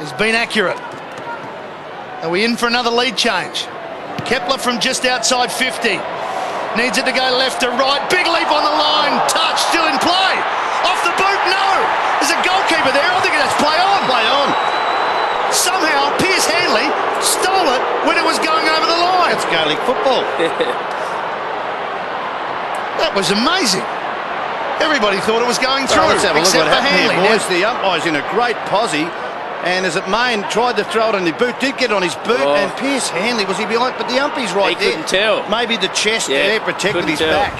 has been accurate. Are we in for another lead change? Kepler from just outside 50. Needs it to go left to right. Big leap on the line. Touch still in play. Off the boot, no. There's a goalkeeper there. I think that's play on. Play on. Somehow Pearce Hanley stole it when it was going over the line. That's Gaelic football. that was amazing. Everybody thought it was going through, well, let's have a look except what for Hanley. here, boys. Now, The umpire's in a great posse. And as it Mayne tried to throw it on his boot, did get on his boot, Oh. and Pearce Hanley was he behind? But the umpy's right He there. couldn't tell. Maybe the chest Yeah, there protected his tell. back.